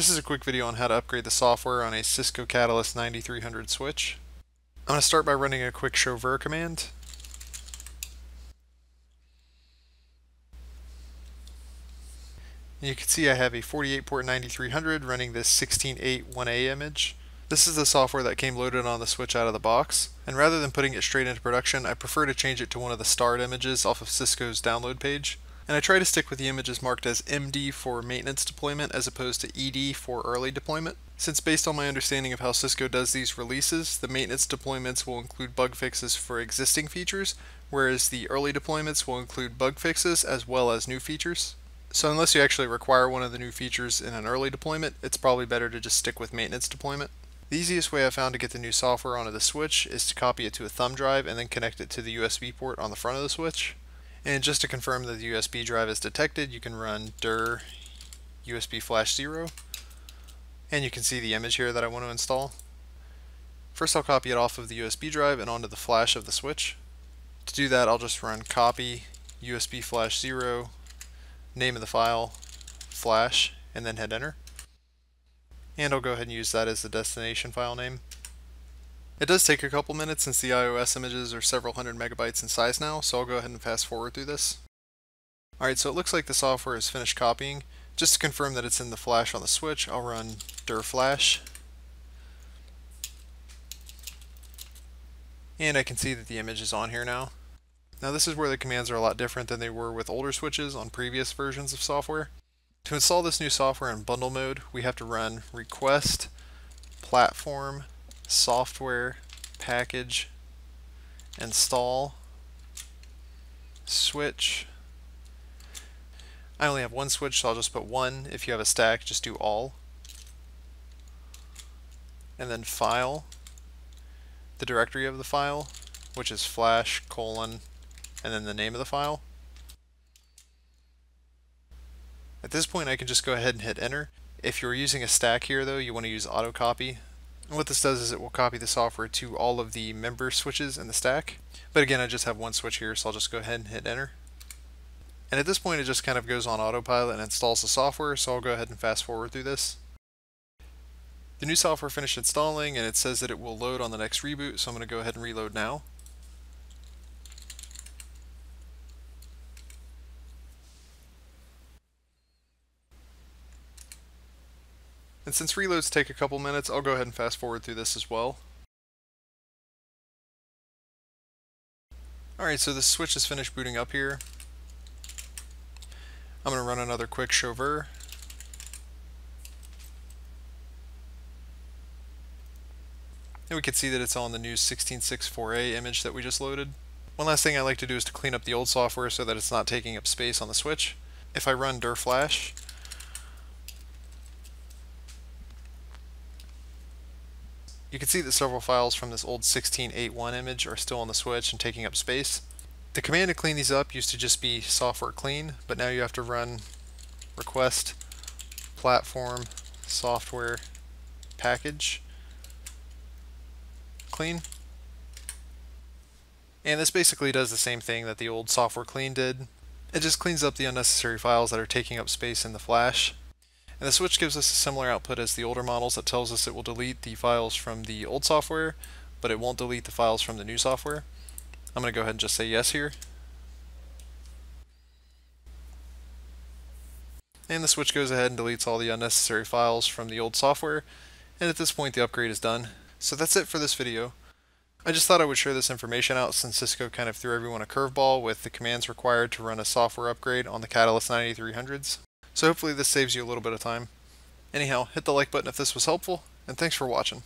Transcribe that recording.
This is a quick video on how to upgrade the software on a Cisco Catalyst 9300 switch. I'm going to start by running a quick show ver command. You can see I have a 48 port 9300 running this 16.8 1A image. This is the software that came loaded on the switch out of the box, and rather than putting it straight into production, I prefer to change it to one of the starred images off of Cisco's download page. And I try to stick with the images marked as MD for maintenance deployment as opposed to ED for early deployment. Since based on my understanding of how Cisco does these releases, the maintenance deployments will include bug fixes for existing features, whereas the early deployments will include bug fixes as well as new features. So unless you actually require one of the new features in an early deployment, it's probably better to just stick with maintenance deployment. The easiest way I found to get the new software onto the switch is to copy it to a thumb drive and then connect it to the USB port on the front of the switch. And just to confirm that the USB drive is detected, you can run dir USB flash 0 and you can see the image here that I want to install. First I'll copy it off of the USB drive and onto the flash of the switch. To do that I'll just run copy USB flash 0 name of the file flash and then hit enter and I'll go ahead and use that as the destination file name. It does take a couple minutes since the IOS images are several hundred megabytes in size now, so I'll go ahead and fast forward through this. Alright, so it looks like the software is finished copying. Just to confirm that it's in the flash on the switch, I'll run dir flash. And I can see that the image is on here now. Now this is where the commands are a lot different than they were with older switches on previous versions of software. To install this new software in bundle mode, we have to run request platform software package install switch I only have one switch so I'll just put one if you have a stack just do all and then file the directory of the file which is flash colon and then the name of the file At this point I can just go ahead and hit enter. If you're using a stack here though, you want to use auto copy. And what this does is it will copy the software to all of the member switches in the stack. But again, I just have one switch here, so I'll just go ahead and hit enter. And at this point it just kind of goes on autopilot and installs the software, so I'll go ahead and fast forward through this. The new software finished installing and it says that it will load on the next reboot, so I'm going to go ahead and reload now. And since reloads take a couple minutes, I'll go ahead and fast forward through this as well. Alright, so the switch is finished booting up here. I'm going to run another quick ver. And we can see that it's on the new 1664A image that we just loaded. One last thing I like to do is to clean up the old software so that it's not taking up space on the switch. If I run dir flash, You can see that several files from this old 16.8.1 image are still on the switch and taking up space. The command to clean these up used to just be software clean, but now you have to run request platform software package clean. And this basically does the same thing that the old software clean did. It just cleans up the unnecessary files that are taking up space in the flash and the switch gives us a similar output as the older models that tells us it will delete the files from the old software, but it won't delete the files from the new software. I'm going to go ahead and just say yes here. And the switch goes ahead and deletes all the unnecessary files from the old software, and at this point the upgrade is done. So that's it for this video. I just thought I would share this information out since Cisco kind of threw everyone a curveball with the commands required to run a software upgrade on the Catalyst 9300s. So hopefully this saves you a little bit of time. Anyhow, hit the like button if this was helpful, and thanks for watching.